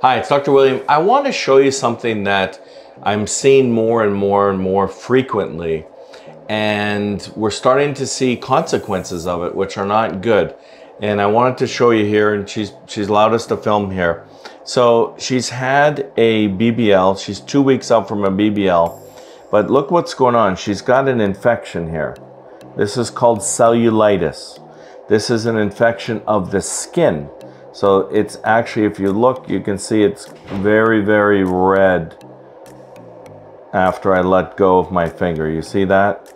Hi, it's Dr. William. I want to show you something that I'm seeing more and more and more frequently. And we're starting to see consequences of it, which are not good. And I wanted to show you here, and she's, she's allowed us to film here. So she's had a BBL. She's two weeks out from a BBL. But look what's going on. She's got an infection here. This is called cellulitis. This is an infection of the skin. So it's actually, if you look, you can see it's very, very red after I let go of my finger. You see that?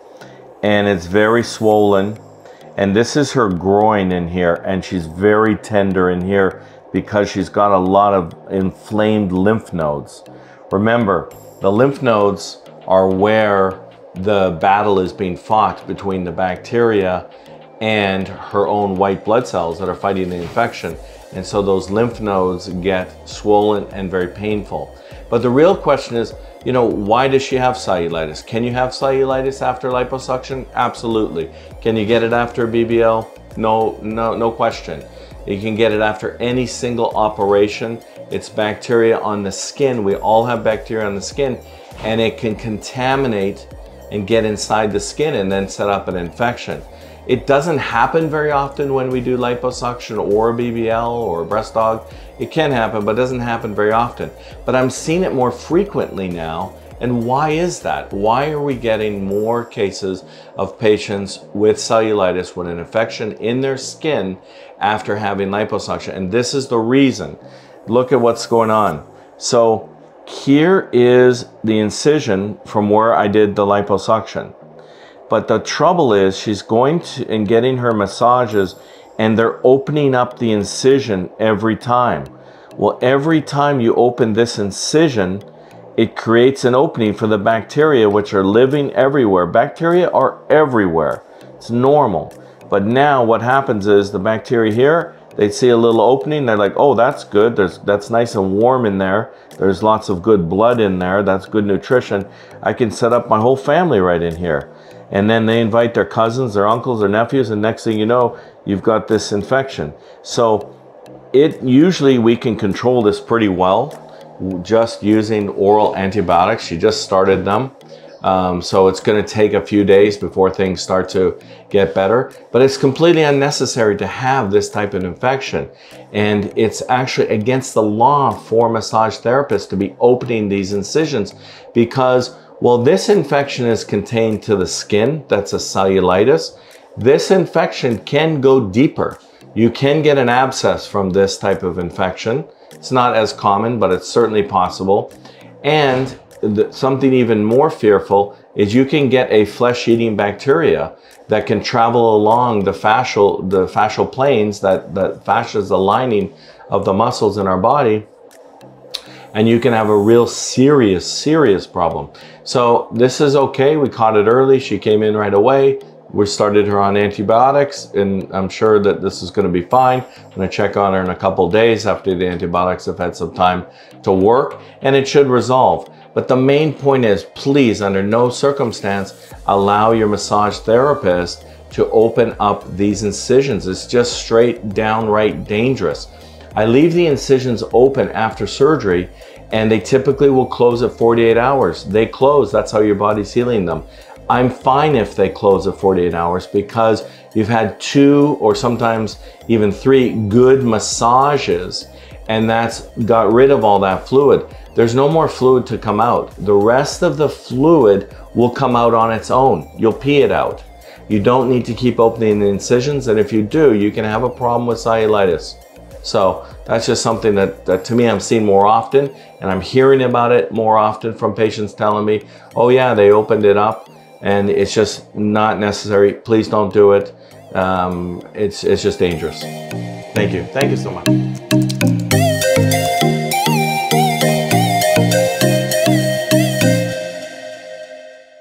And it's very swollen. And this is her groin in here. And she's very tender in here because she's got a lot of inflamed lymph nodes. Remember, the lymph nodes are where the battle is being fought between the bacteria and her own white blood cells that are fighting the infection. And so those lymph nodes get swollen and very painful. But the real question is, you know, why does she have cellulitis? Can you have cellulitis after liposuction? Absolutely. Can you get it after BBL? No, no, no question. You can get it after any single operation. It's bacteria on the skin. We all have bacteria on the skin and it can contaminate and get inside the skin and then set up an infection. It doesn't happen very often when we do liposuction or BBL or breast aug. It can happen, but it doesn't happen very often. But I'm seeing it more frequently now. And why is that? Why are we getting more cases of patients with cellulitis with an infection in their skin after having liposuction? And this is the reason. Look at what's going on. So here is the incision from where I did the liposuction. But the trouble is she's going to and getting her massages and they're opening up the incision every time. Well, every time you open this incision, it creates an opening for the bacteria which are living everywhere. Bacteria are everywhere. It's normal. But now what happens is the bacteria here, they see a little opening. They're like, oh, that's good. There's, that's nice and warm in there. There's lots of good blood in there. That's good nutrition. I can set up my whole family right in here and then they invite their cousins, their uncles, their nephews, and next thing you know, you've got this infection. So it usually we can control this pretty well just using oral antibiotics. She just started them. Um, so it's going to take a few days before things start to get better. But it's completely unnecessary to have this type of infection. And it's actually against the law for massage therapists to be opening these incisions because well, this infection is contained to the skin. That's a cellulitis. This infection can go deeper. You can get an abscess from this type of infection. It's not as common, but it's certainly possible. And something even more fearful is you can get a flesh-eating bacteria that can travel along the fascial, the fascial planes, that, that fascia is the lining of the muscles in our body, and you can have a real serious, serious problem. So this is okay. We caught it early. She came in right away. We started her on antibiotics and I'm sure that this is gonna be fine. I'm gonna check on her in a couple days after the antibiotics have had some time to work and it should resolve. But the main point is please, under no circumstance, allow your massage therapist to open up these incisions. It's just straight downright dangerous. I leave the incisions open after surgery and they typically will close at 48 hours. They close, that's how your body's healing them. I'm fine if they close at 48 hours because you've had two or sometimes even three good massages and that's got rid of all that fluid. There's no more fluid to come out. The rest of the fluid will come out on its own. You'll pee it out. You don't need to keep opening the incisions and if you do, you can have a problem with cellulitis. So that's just something that, that to me I'm seeing more often and I'm hearing about it more often from patients telling me, oh yeah, they opened it up and it's just not necessary. Please don't do it. Um, it's, it's just dangerous. Thank you. Thank you so much.